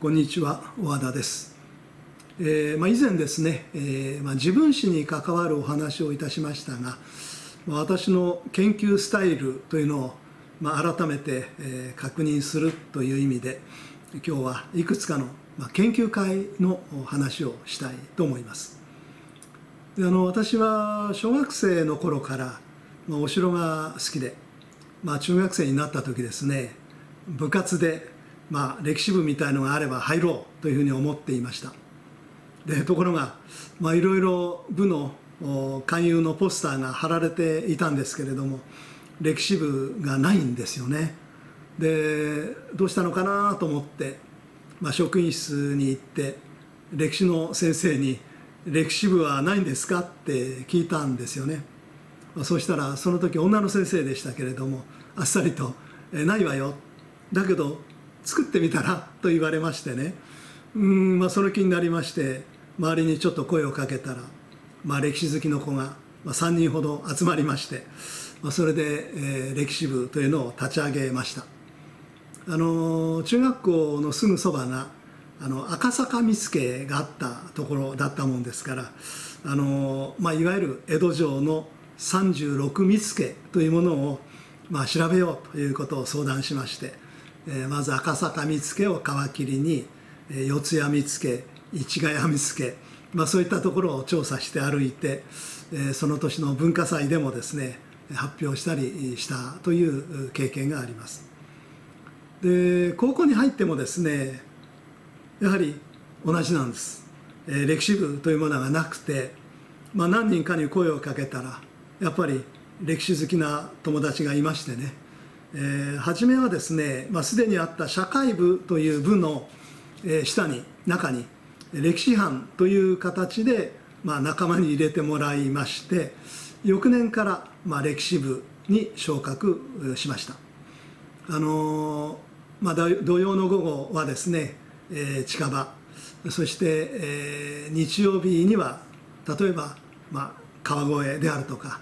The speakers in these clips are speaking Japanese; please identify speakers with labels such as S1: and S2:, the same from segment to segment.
S1: こんにちは。和田です、えーまあ、以前ですね、えーまあ、自分史に関わるお話をいたしましたが、まあ、私の研究スタイルというのを、まあ、改めて、えー、確認するという意味で今日はいくつかの、まあ、研究会の話をしたいと思います。であの私は小学生の頃から、まあ、お城が好きで、まあ、中学生になった時ですね部活でまあ、歴史部みたいのがあれば入ろうというふうに思っていました。でところが、いろいろ部の勧誘のポスターが貼られていたんですけれども歴史部がないんですよね。でどうしたのかなと思って、まあ、職員室に行って歴史の先生に「歴史部はないんですか?」って聞いたんですよね、まあ、そしたらその時女の先生でしたけれどもあっさりと「えないわよ」だけど作ってみたらと言われましてね。うん、まあ、その気になりまして周りにちょっと声をかけたら、まあ、歴史好きの子が、3人ほど集まりまして、まあ、それで、えー、歴史部というのを立ち上げました。あの中学校のすぐそばがあの赤坂見附があったところだったもんですからあの、まあ、いわゆる江戸城の36見附というものを、まあ、調べようということを相談しましてえまず赤坂見附を皮切りに、え四谷見附市ヶ谷見附、まあ、そういったところを調査して歩いて、えその年の文化祭でもですね発表したりしたという経験があります。で高校に入ってもですねやはり同じなんです、え歴史部というものがなくて、まあ、何人かに声をかけたらやっぱり歴史好きな友達がいましてねえー、初めはですね、まあ、すでにあった社会部という部の、えー、下に中に歴史班という形で、まあ、仲間に入れてもらいまして翌年から、まあ、歴史部に昇格しました。あのー、まあ、土曜の午後はですね、えー、近場そして、えー、日曜日には例えば、まあ、川越であるとか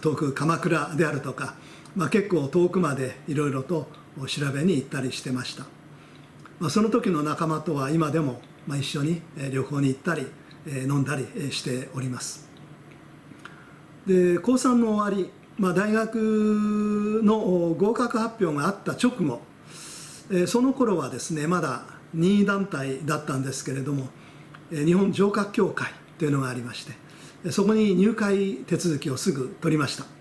S1: 遠く鎌倉であるとかまあ、結構遠くまでいろいろと調べに行ったりしてました、まあ、その時の仲間とは今でもまあ一緒に旅行に行ったり飲んだりしております。で高3の終わり、まあ、大学の合格発表があった直後その頃はですねまだ任意団体だったんですけれども日本城郭協会というのがありましてそこに入会手続きをすぐ取りました。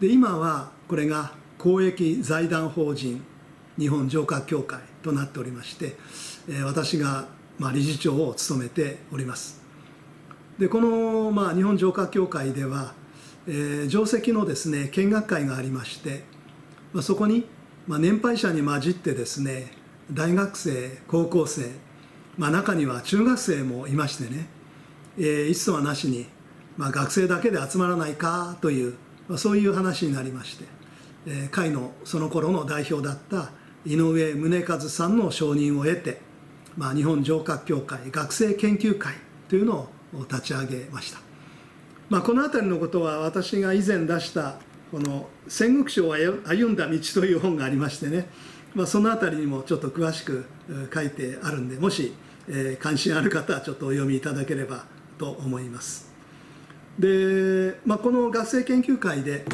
S1: で今はこれが公益財団法人日本城郭協会となっておりまして、え私が、ま理事長を務めております。でこの、まあ、日本城郭協会では、えー、定石のですね見学会がありまして、まあ、そこに、まあ、年配者に混じってですね大学生高校生、まあ、中には中学生もいましてね、えー、いつとはなしに、まあ、学生だけで集まらないかという、まあ、そういう話になりましてえ会のその頃の代表だった井上宗和さんの承認を得て、まあ、日本城郭協会学生研究会というのを立ち上げました、まあ、この辺りのことは私が以前出したこの「戦国史を歩んだ道」という本がありましてね、まあ、その辺りにもちょっと詳しく書いてあるんでもし、え関心ある方はちょっとお読みいただければと思います。で、まあ、この学生研究会で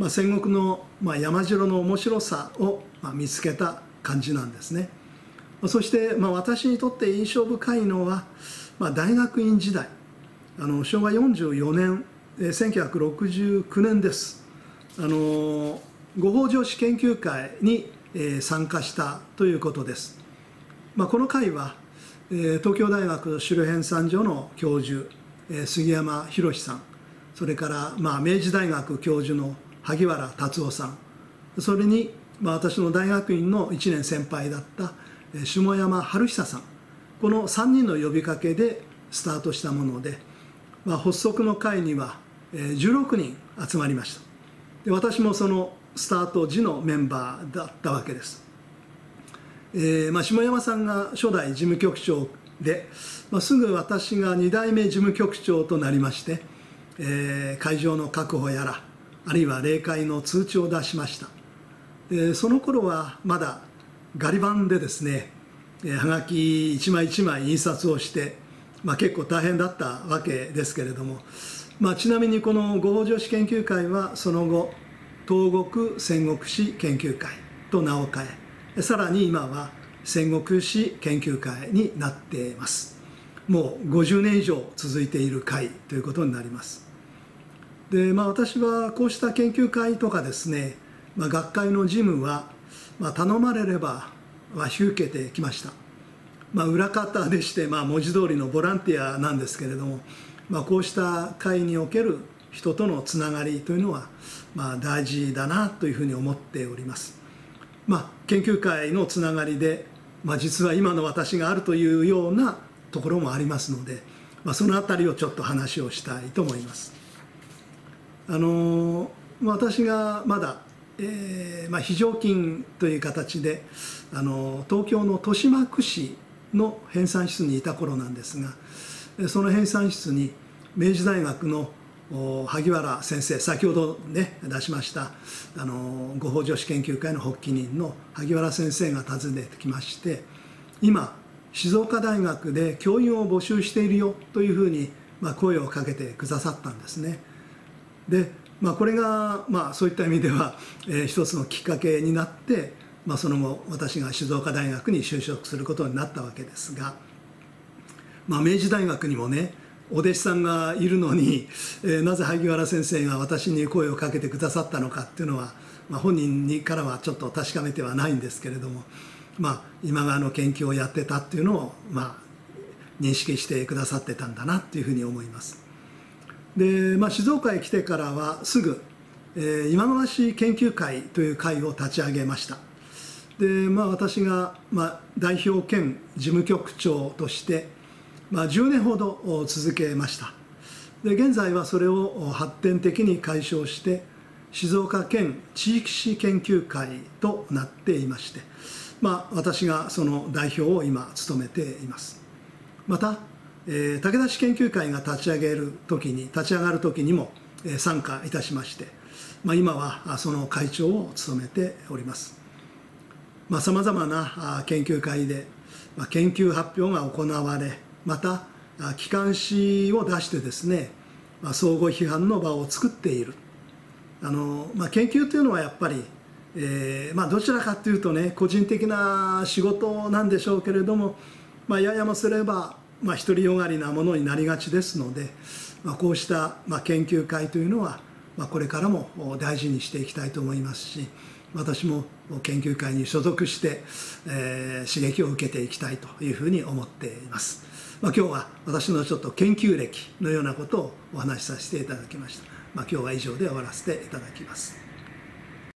S1: まあ、戦国の、まあ、山城の面白さを、まあ、見つけた感じなんですね。そして、まあ、私にとって印象深いのは、まあ、大学院時代あの昭和44年1969年です。あのご法上司研究会に、えー、参加したということです、まあ、この会は、えー、東京大学周辺産所の教授、杉山博さんそれから、まあ、明治大学教授の萩原達夫さんそれに、まあ、私の大学院の1年先輩だった下山春久さんこの3人の呼びかけでスタートしたもので、まあ、発足の会には16人集まりました。で私もそのスタート時のメンバーだったわけです、えーまあ、下山さんが初代事務局長で、まあ、すぐ私が2代目事務局長となりまして、えー、会場の確保やらあるいは霊界の通知を出しました。でその頃はまだガリ版でですね、えー、はがき一枚一枚印刷をして、まあ、結構大変だったわけですけれども、まあ、ちなみにこの合法女子研究会はその後東国戦国史研究会と名を変えさらに今は戦国史研究会になっています。もう50年以上続いている会ということになります。で、まあ、私はこうした研究会とかですね、まあ、学会の事務は、まあ、頼まれれば、まあ、引き受けてきました、まあ、裏方でして、まあ、文字通りのボランティアなんですけれどもまあ、こうした会における人とのつながりというのは、まあ、大事だなというふうに思っております。まあ、研究会のつながりで、まあ、実は今の私があるというようなところもありますので、まあ、そのあたりをちょっと話をしたいと思います。あの私がまだ、えーまあ、非常勤という形であの東京の豊島区市の編纂室にいた頃なんですがその編纂室に明治大学の萩原先生先ほどね出しましたあのご法女子研究会の発起人の萩原先生が訪ねてきまして今静岡大学で教員を募集しているよというふうに、まあ、声をかけてくださったんですね。で、まあ、これが、まあ、そういった意味では、えー、一つのきっかけになって、まあ、その後私が静岡大学に就職することになったわけですが、まあ、明治大学にもねお弟子さんがいるのに、えー、なぜ萩原先生が私に声をかけてくださったのかっていうのは、まあ、本人にからはちょっと確かめてはないんですけれども、まあ、今川の研究をやってたっていうのを、まあ、認識してくださってたんだなっていうふうに思います。で、まあ、静岡へ来てからはすぐ、えー、今川氏研究会という会を立ち上げました。で、まあ、私が、まあ、代表兼事務局長としてまあ、10年ほど続けました。で現在はそれを発展的に解消して静岡県地域史研究会となっていまして、まあ、私がその代表を今務めています。また、えー、武田市研究会が立ち上げる時に立ち上がる時にも、えー、参加いたしまして、まあ、今はその会長を務めております。さまざ、まな研究会で、研究発表が行われまた機関誌を出してですね、まあ、相互批判の場を作っているあの、まあ、研究というのはやっぱり、えーまあ、どちらかというとね個人的な仕事なんでしょうけれども、まあ、ややもすれば、まあ、独りよがりなものになりがちですので、まあ、こうした、まあ、研究会というのは、まあ、これからも大事にしていきたいと思いますし私も研究会に所属して、えー、刺激を受けていきたいというふうに思っています。まあ、今日は私のちょっと研究歴のようなことをお話しさせていただきました、まあ、今日は以上で終わらせていただきます。